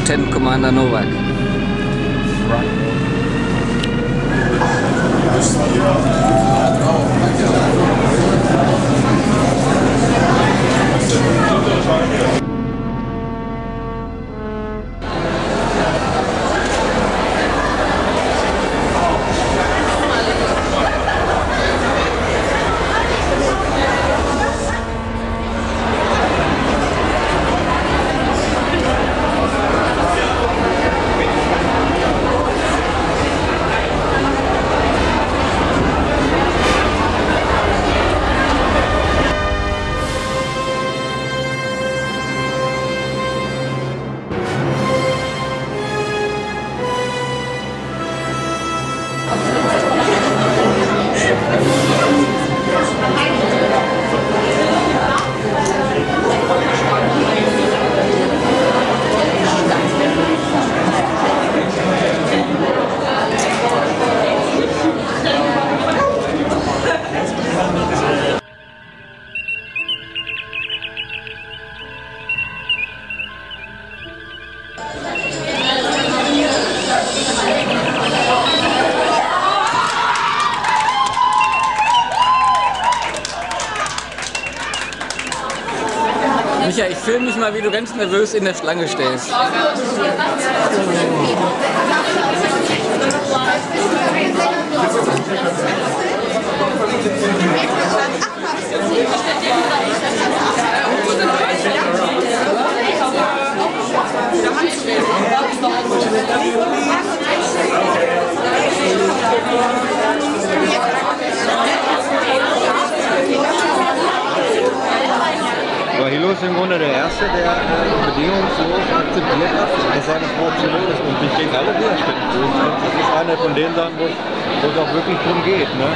Lieutenant Commander Novak. Micha, mal, wie du ganz nervös in der Schlange stehst. Aber ist im Grunde der Erste, der äh, bedingungslos akzeptiert hat, dass seine Frau Psycho ist und sich gegen alle durchsetzt. Das ist eine von den Sachen, wo es auch wirklich drum geht. Ne?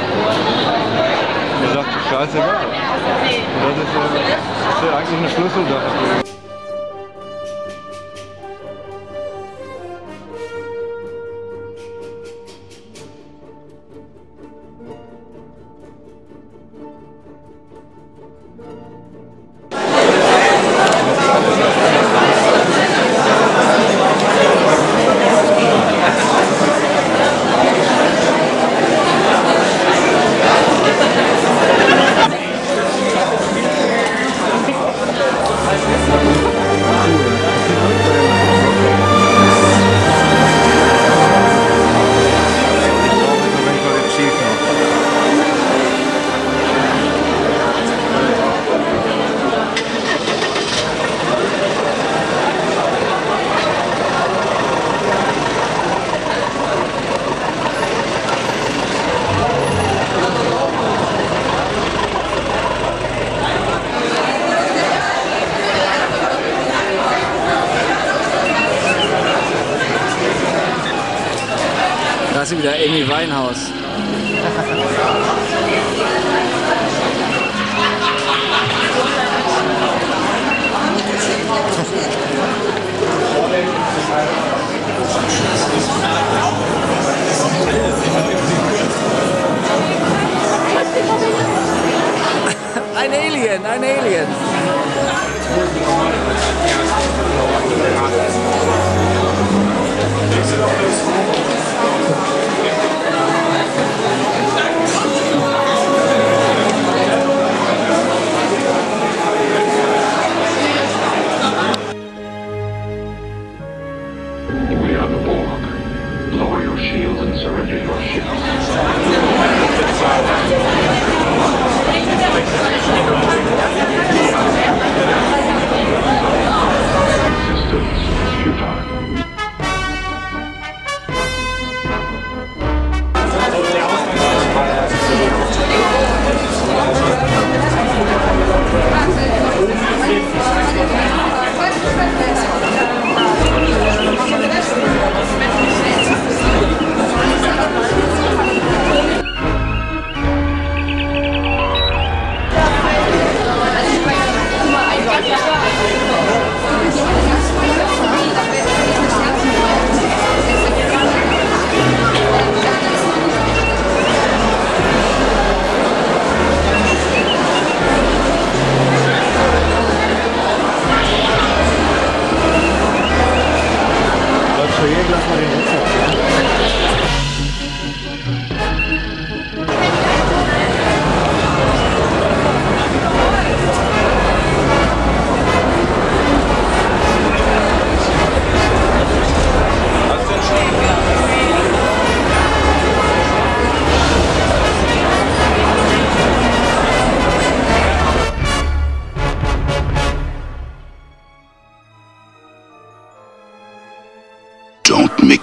Er sagt, scheißegal. Und das ist, äh, ist ja eigentlich eine Schlüsselsache. Sie wieder Amy Winehouse. We are the Borg. Lower your shields and surrender your ships.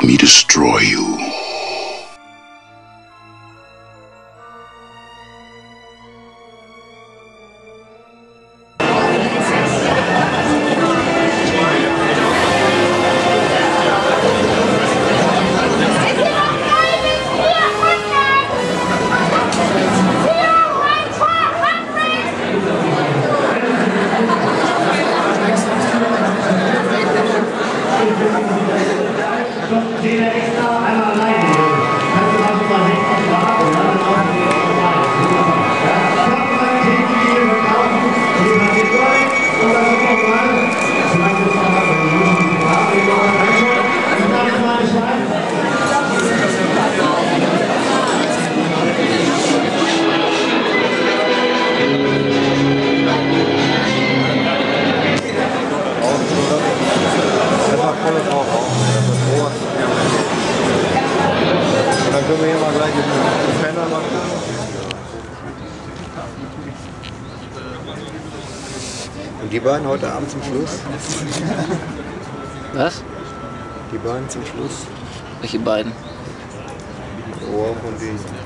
Me destroy you. Dann können wir hier mal gleich den Fender machen. Und die beiden heute Abend zum Schluss? Was? Die beiden zum Schluss? Welche beiden? Ohr und die.